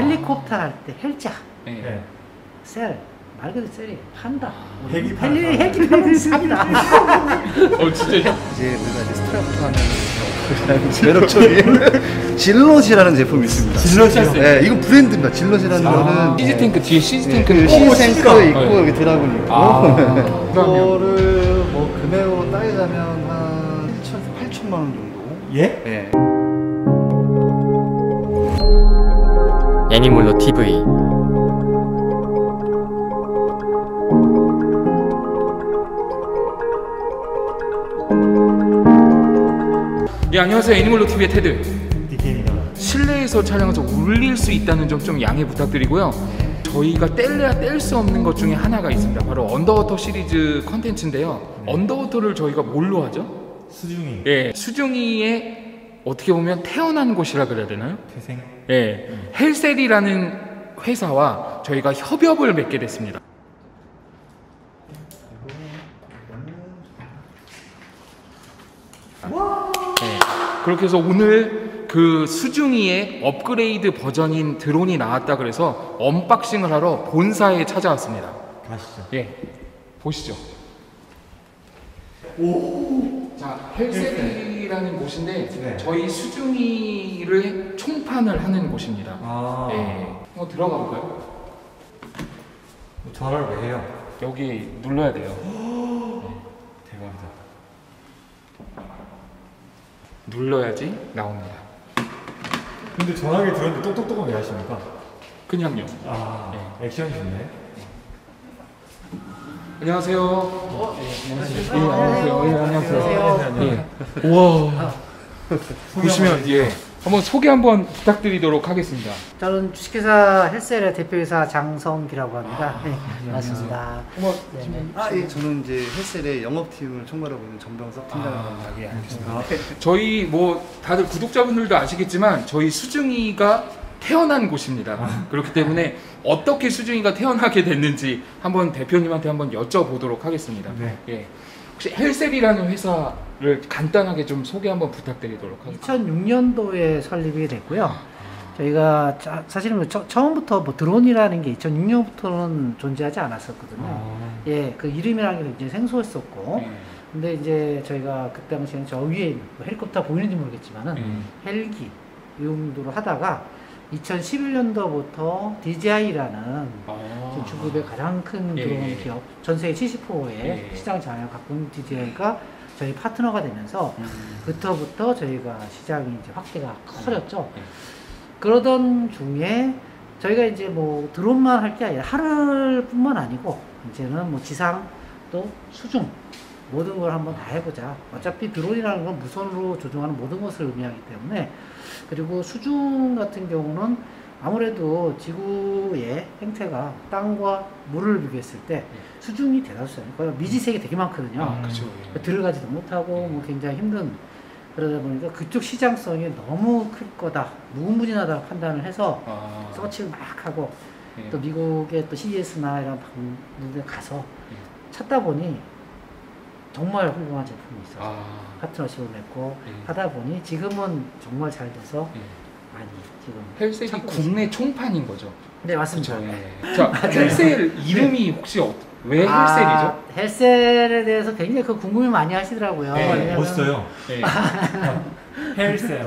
헬리콥터 할 때 헬자, 네. 네. 셀, 말 그대로 셀이 판다. 헬기 헬리. 헬기 파는 삽니다. 어 진짜 이제 우리가 이제 스트랩부터 하는 매력적인 질럿이라는 제품이 있습니다. 질럿이요? 네, 이건 브랜드입니다. 질럿이라는 아, 거는 시즈 탱크 뒤에 시즈 네, 탱크는 그꼭 시생크 시즈가. 있고 네. 여기 드라군 있고 아, 이거를 뭐 금액으로 따지자면 한 7천, 8천만 원 정도. 예? 예. 애니몰로 TV 예 안녕하세요. 애니몰로 TV의 테드. DK입니다. 실내에서 촬영해서 울릴 수 있다는 점 좀 양해 부탁드리고요. 저희가 뗄래야 뗄 수 없는 것 중에 하나가 있습니다. 바로 underwater 시리즈 컨텐츠인데요. underwater를 저희가 뭘로 하죠? 수중이. 예 수중이의 어떻게 보면 태어난 곳이라 그래야 되나요? 태생. 예 헬셀이라는 회사와 저희가 협업을 맺게 됐습니다 네. 그렇게 해서 오늘 그 수중이의 업그레이드 버전인 드론이 나왔다 그래서 언박싱을 하러 본사에 찾아왔습니다. 가시죠. 예, 보시죠. 오, 자 헬셀이라는 곳인데 네. 저희 수중이를 총판을 하는 곳입니다. 아. 예, 한번 들어가 볼까요? 뭐 전화를 왜 해요? 여기 눌러야 돼요. 대박이다. 눌러야지 나옵니다. 근데 전화기 들었는데 똑똑똑한 왜 하십니까? 그냥요. 아, 액션이 좋네. 안녕하세요. 어, 예, 안녕하세요. 예, 안녕하세요. 예, 안녕하세요. 안녕하세요. 예. 우와. 보시면 예. 한번 소개 한번 부탁드리도록 하겠습니다. 저는 주식회사 헬셀의 대표이사 장성기라고 합니다. 네, 반갑습니다. 한번 네. 아, 예, 저는 이제 헬셀의 영업팀을 총괄하고 있는 전병석 팀장입니다. 아, 예, 알겠습니다. 저희 뭐 다들 구독자분들도 아시겠지만 저희 수중이가 태어난 곳입니다. 그렇기 때문에 어떻게 수중이가 태어나게 됐는지 한번 대표님한테 한번 여쭤보도록 하겠습니다. 네. 예. 혹시 헬셀이라는 회사를 간단하게 좀 소개 한번 부탁드리도록 하겠습니다. 2006년도에 설립이 됐고요. 저희가 자- 사실은 뭐 처, 처음부터 뭐 드론이라는 게 2006년부터는 존재하지 않았었거든요. 아. 예, 그 이름이라는 게 굉장히 생소했었고, 예. 근데 이제 저희가 그 당시에는 저 위에 뭐 헬리콥터 보이는지 모르겠지만은 예. 헬기 용도로 하다가 2011년도부터 DJI라는 아. 중국의 가장 큰 예, 드론 예. 기업, 전 세계 70%의 예. 시장 장을 갖고 있는 DJI가 저희 파트너가 되면서 음. 그때부터 저희가 시장이 이제 확대가 커졌죠. 예. 그러던 중에 저희가 이제 뭐 드론만 할 게 아니라 하늘뿐만 아니고 이제는 뭐 지상 또 수중 모든 걸 한번 다 해보자. 어차피 드론이라는 건 무선으로 조종하는 모든 것을 의미하기 때문에 그리고 수중 같은 경우는 아무래도 지구의 행태가 땅과 물을 비교했을 때 수중이 대다수잖아요. 미지색이 되게 많거든요. 아, 그렇죠. 예. 들어가지도 못하고 뭐 굉장히 힘든 그러다 보니까 그쪽 시장성이 너무 클 거다 무궁무진하다 판단을 해서 아. 서치를 막 하고 예. 또 미국의 또 CES나 이런 방문에 가서 예. 찾다 보니 정말 훌륭한 제품이 있어서 아. 파트너십을 맺고 예. 하다 보니 지금은 정말 잘 돼서 예. 많이 지금 헬셀이 찾고 국내 총판인 거죠. 네 맞습니다. 그렇죠. 예. 자, 헬셀 이름이 혹시 어, 왜 헬셀이죠? 아, 헬셀에 대해서 굉장히 그 궁금해 많이 하시더라고요. 네, 왜냐면 멋있어요. 예. 헬셀.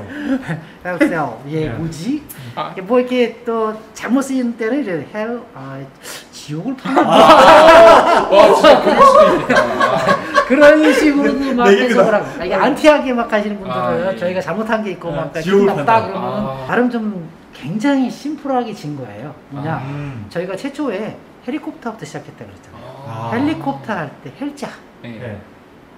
헬셀 이게 네. 뭐지? 아. 뭐 이렇게 또 잘못 쓰이는 때는 이제 hell, 아, 지옥을 파는 와, 진짜 그럴 수도 있겠다. 그런 식으로도 막 네, 해석을 아, 이게 안티하게 막 하시는 분들은 아, 예. 저희가 잘못한 게 있고 아, 막 기분 지옥을 나쁘다 판다. 그러면 아. 발음 좀 굉장히 심플하게 진 거예요. 뭐냐? 음. 저희가 최초에 헬리콥터부터 시작했다 그랬잖아요. 아. 헬리콥터 할 때 헬자, 예. 네.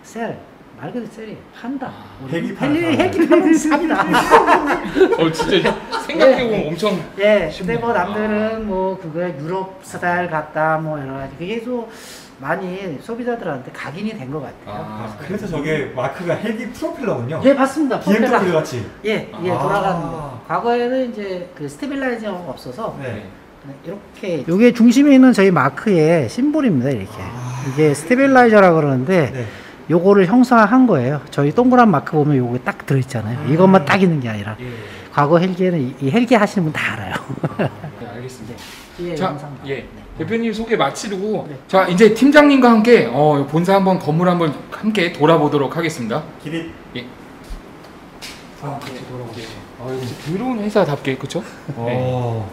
셀, 말 그대로 셀이 판다. 헬리, 사람. 헬기 파는 삽니다. 어, 진짜 생각해 보면 엄청. 예, 쉽네. 근데 뭐 남들은 뭐 그거 유럽 스타일 같다 뭐 여러 가지 그게 또 많이 소비자들한테 각인이 된 것 같아요. 아, 그래서 저게 마크가 헬기 프로펠러군요. 예, 맞습니다. BMW 프로펠러. 같이. 예, 예, 아. 돌아가는 거. 과거에는 이제 그 stabilizer가 없어서 네. 이렇게 이게 중심에 있는 저희 마크의 심볼입니다. 이렇게 아. 이게 stabilizer라 그러는데 네. 요거를 형상화한 거예요. 저희 동그란 마크 보면 요거 딱 들어있잖아요. 음. 이것만 딱 있는 게 아니라 예. 과거 헬기에는 이, 이 헬기 하시는 분 다 알아요. 네, 알겠습니다. 예, 자. 예. 네. 대표님 소개 마치고 네. 자 이제 팀장님과 함께 어, 본사 한번 건물 한번 함께 돌아보도록 하겠습니다. 길이 예. 아, 같이 돌아보세요. 아, 역시 드론 회사답게 그쵸? 어.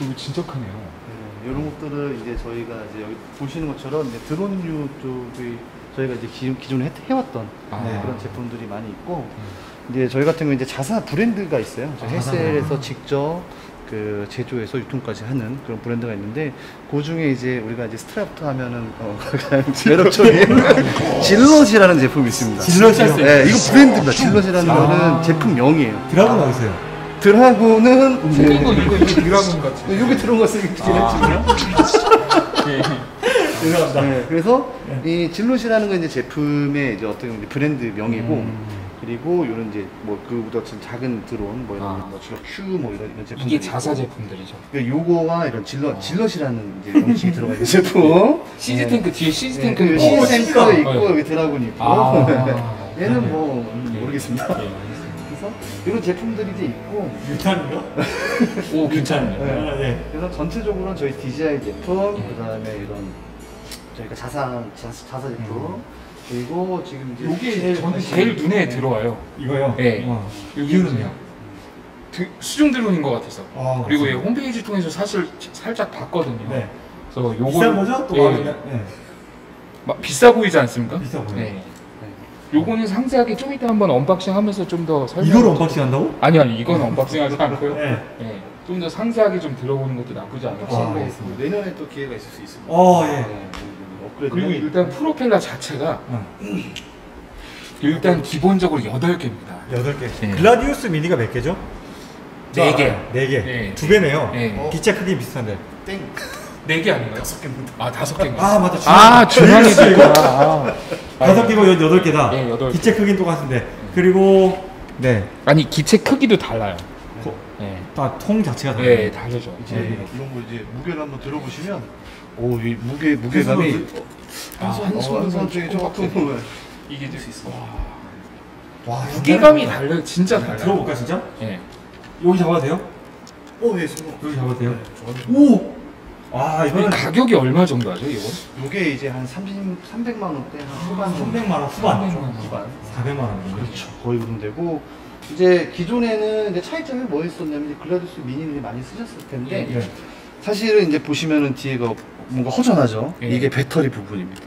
이거 진짜 크네요. 네, 이런 것들을 이제 저희가 이제 여기 보시는 것처럼 이제 드론류 쪽이 저희가 이제 기, 기존에 해, 해왔던 아. 네. 그런 제품들이 많이 있고 이제 저희 같은 경우 이제 자사 브랜드가 있어요. 저희 아, 헬셀에서 직접 그 제조해서 유통까지 하는 그런 브랜드가 있는데 그 중에 이제 우리가 이제 스트랩트 하면은 어, 매력적인 질럿이라는 제품이 있습니다. 질럿이요? 네, 이거 브랜드입니다. 질럿이라는 아. 거는 제품명이에요. 드라군 어디 있어요? 드라군은 이제 이거 이거 이거 드라군 같이. 여기 들어온 거 쓰기 지냈지만 예. 죄송합니다. 네, 그래서 네. 이 질롯이라는 건 이제 제품의 이제 어떤 브랜드 명이고 음. 그리고 이런 이제 뭐 그보다 좀 작은 드론 뭐 이런 아. 뭐 질럿 Q뭐 이런 이런 제품들이 이게 자사. 제품들이죠. 그러니까 요거와 이런 질럿 질럿이라는 이제 명칭이 들어가 있는 제품. 시즈 탱크 뒤에 시즈 네, 탱크 그 어, 시센터 있고 어, 여기 드라군 있고 아. 얘는 뭐 음, 네. 모르겠습니다. 이런 제품들이 이제 있고 유탄인가? 오 괜찮네요. 네. 아, 네. 그래서 전체적으로는 저희 DJI 제품, 그 다음에 이런 저희가 자사, 자사, 자사 제품, 그리고 지금 이제 이게 저는 제일 눈에 들어와요. 이거요? 네. 어. 이유는요? 드- 수중 드론인 것 같아서. 아, 그리고 이 맞습니다. 홈페이지 통해서 사실 살짝 봤거든요. 네. 그래서 요거 비싼 거죠? 또 예. 네. 막 비싸 보이지 않습니까? 비싸 보여요. 네. 요거는 상세하게 좀 이따 한번 언박싱 하면서 좀 더 설명. 이걸 언박싱 한다고? 아니 아니 이건 언박싱 하지 않고요. 네. 네. 좀더 상세하게 좀 들어보는 것도 나쁘지 않을 것 아. 알겠습니다. 뭐 내년에 또 기회가 있을 수 있습니다. 어, 예. 네, 업 그리고 일단 프로펠러 자체가 어. 일단 기본적으로 8개입니다. 여덟 개. 네. 글라디우스 미니가 몇 개죠? 네 개. 네 개. 네. 두 배네요. 네. 기체 크기 비슷한데. 땡. 4개 아닌가요? 다섯 개입니다. 아, 다섯 개인가요? 아, 맞다. 아, 중앙에 이거. 있구나. 아. 다섯 개고 여- 여덟 개다. 네, 여덟 개. 기체 크기는 똑같은데. 그리고 네. 아니, 기체 크기도 달라요. 고- 네. 다통 자체가 네, 다르네. 다르죠. 이제 네. 이런 거 이제 무게를 한번 들어보시면, 오, 이 무게, 무게감이. 아, 한 손, 한 어, 손은 한손좀 중에 조금. 이게 될 수 있어. 와, 무게감이 달라요. 진짜 달라요. 들어볼까 진짜? 네. 여기 잡아도 돼요? 오, 예, 수고. 여기 잡아도 돼요? 오! 오! 아, 이 이거는 가격이 얼마 정도 하죠, 이거? 요게 이제 한 30, 300만 원대, 한 후반 정도. 300만 원 후반. 300만 원. 후반. 400만 원. 그렇죠. 거의 그 정도 되고 이제 기존에는 이제 차이점이 뭐 있었냐면 글라디우스 미니를 많이 쓰셨을 텐데 네. 사실은 이제 보시면은 뒤에가 뭔가 허전하죠. 예. 이게 배터리 부분입니다.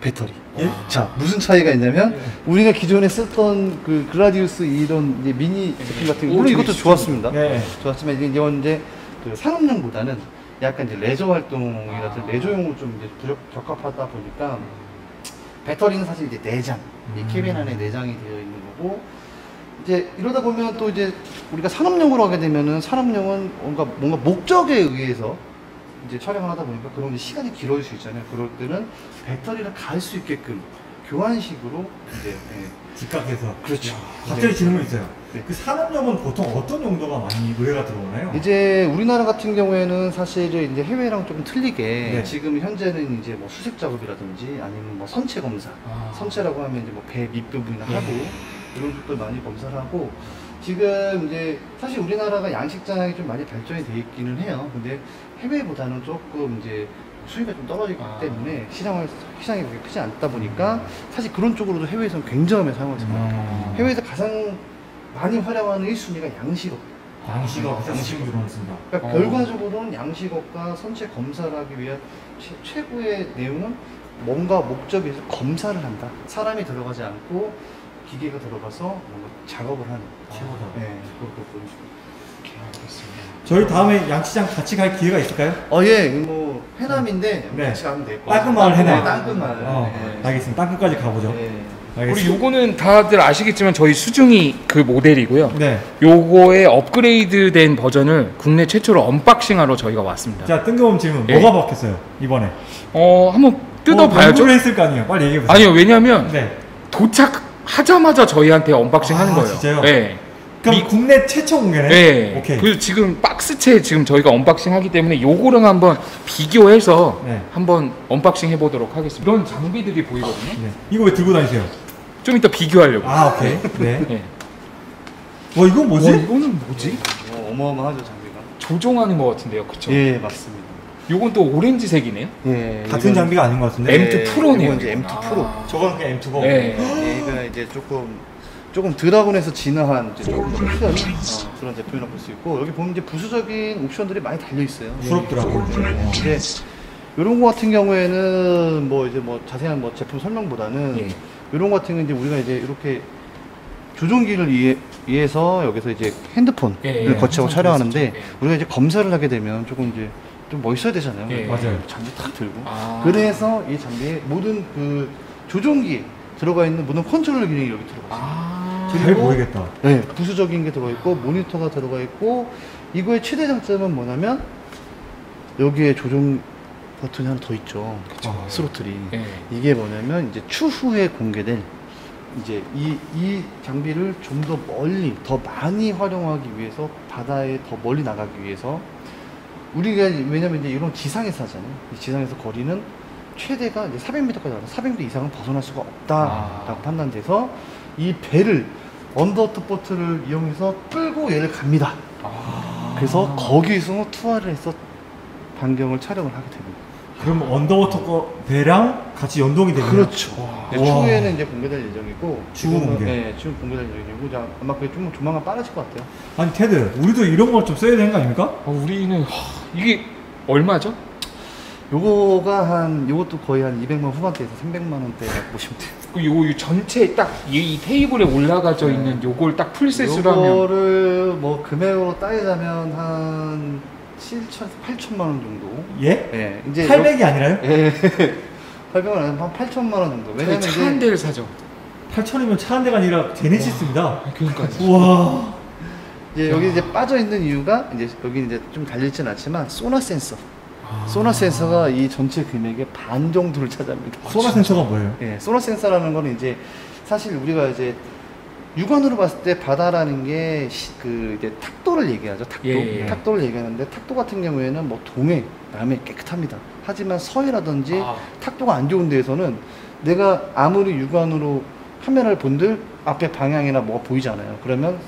배터리. 예? 자 무슨 차이가 있냐면 우리가 기존에 썼던 그 글라디우스 이런 미니 제품 같은 거 오, 물론 이것도 좋았습니다. 네. 좋았지만 이제 이건 이제 그 산업용보다는 약간 이제 레저 활동이라든 레저용으로 좀 이제 부적, 적합하다 보니까 배터리는 사실 이제 내장, 이 음. 캐빈 안에 내장이 되어 있는 거고 이제 이러다 보면 또 이제 우리가 산업용으로 하게 되면은 산업용은 뭔가 뭔가 목적에 의해서 이제 촬영을 하다 보니까 그런 시간이 길어질 수 있잖아요. 그럴 때는 배터리를 갈 수 있게끔 교환식으로 이제 예. 직각해서. 그렇죠. 갑자기 질문 있어요. 네. 그 산업용은 보통 어떤 용도가 많이 의뢰가 들어오나요? 이제 우리나라 같은 경우에는 사실 이제 해외랑 좀 틀리게 네. 지금 현재는 이제 뭐 수색 작업이라든지 아니면 뭐 선체 검사, 아. 선체라고 하면 이제 뭐 배 밑부분이나 네. 하고 이런 것들 많이 검사를 하고 지금 이제 사실 우리나라가 양식장이 좀 많이 발전이 돼 있기는 해요. 근데 해외보다는 조금 이제 수위가 좀 떨어지기 아. 때문에 시장을 시장이 그렇게 크지 않다 보니까 사실 그런 쪽으로도 해외에서는 굉장히 사용을 합니다. 음. 해외에서 가장 많이 활용하는 1순위가 양식업. 양식업 양식으로 들어왔습니다. 그러니까 어. 결과적으로는 양식업과 선체 검사를 하기 위한 최, 최고의 내용은 뭔가 있어 검사를 한다. 사람이 들어가지 않고 기계가 들어가서 뭔가 작업을 하는. 최고다. 네, 그것도 보여주고. 저희 다음에 양식장 같이 갈 기회가 있을까요? 어, 예, 뭐 해남인데 네. 같이 가면 될것 땅끝마을 같아요. 해남. 네, 땅끝마을. 어, 네. 알겠습니다. 땅끝까지 가보죠. 네. 우리 알겠습니다. 요거는 다들 아시겠지만 저희 수중이 그 모델이고요. 네. 요거의 업그레이드된 버전을 국내 최초로 언박싱하러 저희가 왔습니다. 자, 뜬금없는 질문. 예. 뭐가 바뀌었어요, 이번에? 어, 한번 뜯어 봐야죠. 를 했을 거 아니에요? 빨리 얘기해 보세요. 아니요, 왜냐면 네. 도착 하자마자 저희한테 언박싱 아, 하는 거예요. 진짜요? 네. 그럼 미- 국내 최초 공개네? 네. 오케이. 그래서 지금 박스채 지금 저희가 언박싱 하기 때문에 요거랑 한번 비교해서 네. 한번 언박싱 해보도록 하겠습니다. 이런 장비들이 보이거든요. 네. 이거 왜 들고 다니세요? 좀 이따 비교하려고. 아, 오케이. 네. 네. 와 이건 뭐지? 와, 이거는 뭐지? 어, 어마어마하죠 장비가. 조종하는 것 같은데요, 그쵸? 예 맞습니다. 요건 또 오렌지색이네요. 예 같은 이건- 장비가 아닌 것 같은데? M- M2 프로네요, 이건 이제 이건. M2 프로. 아. 저거는 그냥 M2고 네. 얘가 이제 조금 조금 드라곤에서 진화한 이제 조금 더 특이한 어, 그런 제품이라고 볼 수 있고 여기 보면 이제 부수적인 옵션들이 많이 달려 있어요. 부럽더라고 어, 근데 이런 거 같은 경우에는 뭐 이제 뭐 자세한 뭐 제품 설명보다는 예. 이런 거 같은 건 이제 우리가 이제 이렇게 조종기를 위해, 위해서 여기서 이제 핸드폰을 예, 예. 거치하고 항상 촬영하는데. 예. 우리가 이제 검사를 하게 되면 조금 이제 좀 멋있어야 되잖아요. 예. 맞아요. 장비 탁 들고. 아. 그래서 이 장비에 모든 그 조종기에 들어가 있는 모든 컨트롤 기능이 여기 들어가 있어요. 아. 잘 보이겠다 네, 부수적인 게 들어가 있고 모니터가 들어가 있고 이거의 최대 장점은 뭐냐면 여기에 조종 버튼이 하나 더 있죠. 아, 스로틀이. 예. 이게 뭐냐면 이제 추후에 공개된 이제 이, 이 장비를 좀 더 멀리 더 많이 활용하기 위해서 바다에 더 멀리 나가기 위해서 우리가 왜냐면 이제 이런 지상에서 하잖아요. 이 지상에서 거리는 최대가 이제 400m까지 나가 400m 이상은 벗어날 수가 없다라고 아. 판단돼서 이 배를 underwater 보트를 이용해서 끌고 얘를 갑니다. 아. 그래서 거기서 투하를 해서 반경을 촬영을 하게 됩니다. 그럼 underwater 거 배랑 같이 연동이 되면 그렇죠. 와. 네, 추후에는 이제 공개될 예정이고 추후 지금은- 공개. 네, 지금 공개될 예정이고 자, 아마 그게 좀 조만간 빠르실 것 같아요. 아니 테드 우리도 이런 걸 좀 써야 되는 거 아닙니까? 아, 우리는 하, 이게 얼마죠? 요거가 한 요것도 거의 한 200만 후반대에서 300만 원대 라고 보시면 돼요. 그 요, 요 전체 딱이 테이블에 올라가져 있는 요걸 딱 풀셋으로 하면 요거를 뭐 금액으로 따지자면 한 7천, 8천만 원 정도. 예? 예, 이제 800이 아니라요? 예. 800만 원, 한 8천만 원 정도. 왜냐면 차 한 이제 대를 사죠. 8천이면 차 한 대가 아니라 제네시스입니다 아, 그러니까 우와 이제 여기 이제 빠져 있는 이유가 이제 여기 이제 좀 달려있진 않지만 소나 센서. 소나 센서가 이 전체 금액의 반 정도를 차지합니다. 소나 센서가 뭐예요? 예, 소나 센서라는 거는 이제 사실 우리가 이제 육안으로 봤을 때 바다라는 게 그 이제 탁도를 얘기하죠. 탁도. 예, 예. 탁도를 얘기하는데 탁도 같은 경우에는 뭐 동해, 남해 깨끗합니다. 하지만 서해라든지 아. 탁도가 안 좋은 데에서는 내가 아무리 육안으로 카메라를 본들 앞에 방향이나 뭐가 보이지 않아요. 그러면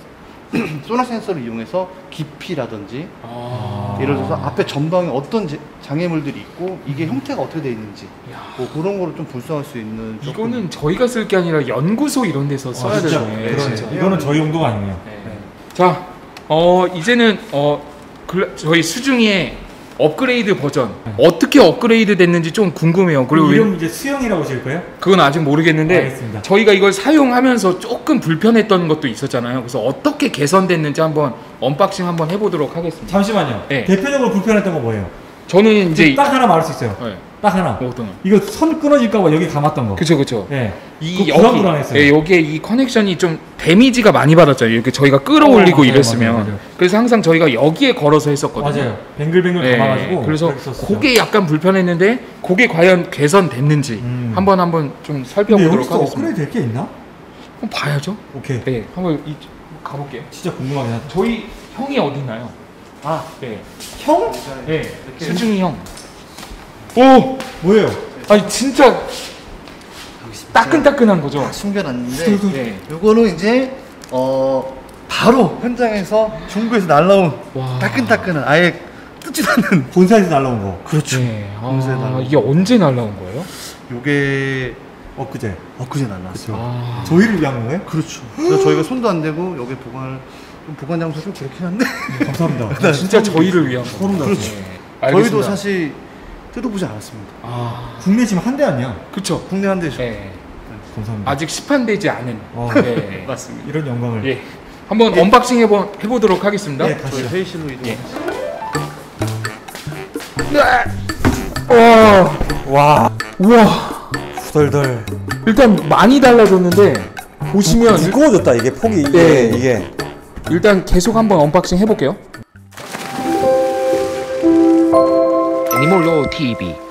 소나 센서를 이용해서 깊이라든지 아. 예를 들어서 앞에 전방에 어떤 제- 장애물들이 있고 이게 형태가 어떻게 돼 있는지 야, 뭐 그런 거를 좀 분석할 수 있는 이거는 저희가 쓸 게 아니라 연구소 이런 데서 써야 아, 진짜 되죠. 예, 그러네. 진짜. 이거는 저희 용도가 아니네요 네. 자, 어 이제는 어 글라- 저희 수중의 업그레이드 버전 어떻게 업그레이드 됐는지 좀 궁금해요. 그리고 왜- 이름 이제 수영이라고 지을 거예요? 그건 아직 모르겠는데 알겠습니다. 저희가 이걸 사용하면서 조금 불편했던 것도 있었잖아요. 그래서 어떻게 개선됐는지 한번 unboxing 한번 해보도록 하겠습니다. 잠시만요 네. 대표적으로 불편했던 거 뭐예요? 저는 이제 딱 하나 말할 수 있어요 네, 딱 하나 어떤 이거 선 끊어질까봐 여기 감았던 거 그쵸 그쵸. 예. 이 그거 불안불안했어요. 예, 여기에 이 connection이 좀 데미지가 많이 받았잖아요. 이렇게 저희가 끌어올리고 어, 맞아요, 이랬으면 맞아요, 맞아요. 그래서 항상 저희가 여기에 걸어서 했었거든요. 맞아요 뱅글뱅글 예, 감아가지고 그래서. 그게 약간 불편했는데 그게 과연 개선됐는지 음. 한번 한번 좀 살펴보도록 하겠습니다. 업그레이드 될게 있나? 한번 봐야죠. 오케이 네, 한번 이, 가볼게요. 진짜 궁금하긴 하다 저희 형이 어디 있나요? 아 네, 형? 네, 수중이 형. 오, 뭐예요? 아니 진짜 따끈따끈한 거죠. 다 숨겨놨는데 네. 요거는 이제 어 바로 현장에서 중국에서 날라온 와. 따끈따끈한 아예 뜯지도 않는 본사에서 날라온 거 그렇죠 네. 아, 검사에 날라온 이게 언제 날라온 거예요? 요게 엊그제 엊그제 날라왔어요 아, 저희를 위한 거예요? 그렇죠 그래서 저희가 손도 안 대고 여기 보관을 좀 보관 장소 좀 그렇긴 한데 감사합니다 진짜 저희를 위한 거. 소름 돋았어요 네, 저희도. 사실 뜯어보지 않았습니다 아, 국내 지금 한 대 아니야 그쵸. 국내 한 대죠 네. 감사합니다 아직 시판되지 않은. 어. 네. 맞습니다 이런 영광을 예. 한번 unboxing 해보, 해보도록 하겠습니다. 네, 저희 회의실로 이동 예. 와, 와 우와. 후덜덜 일단 많이 달라졌는데 보시면 일- 두꺼워졌다 이게 폭이 이게 네. 이게 일단 계속 한번 unboxing 해볼게요. 애니몰로 TV